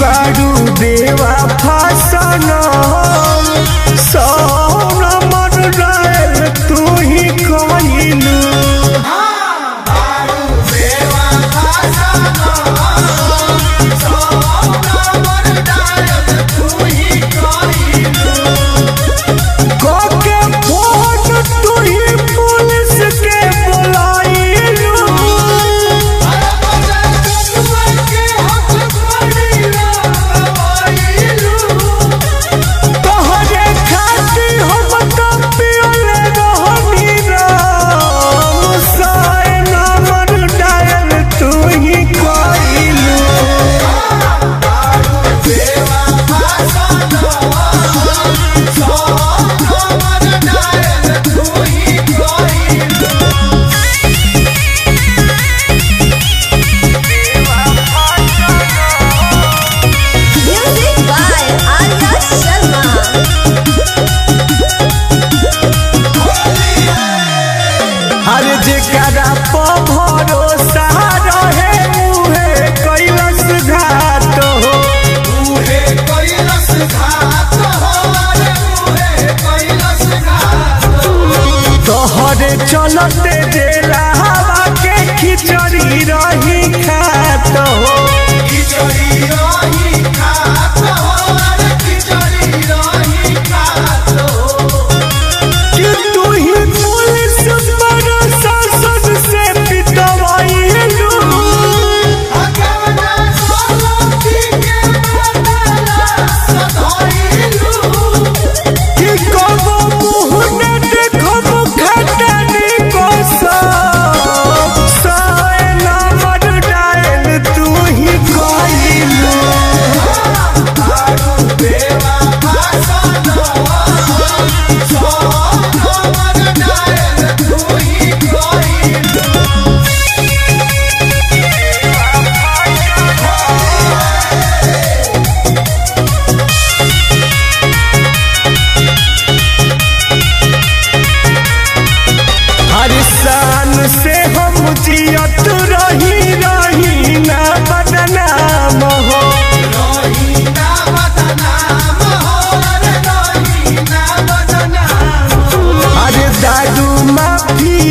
बारू देवा फासन सौ चलते जेला हवा के रह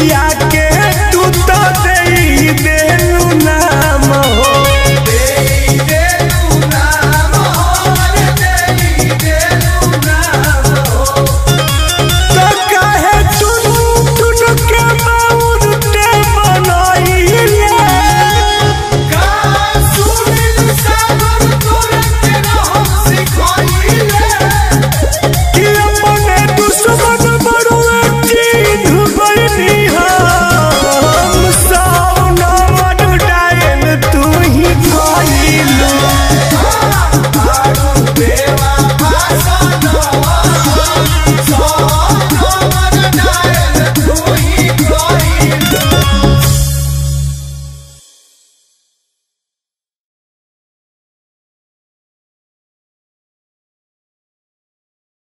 yeah.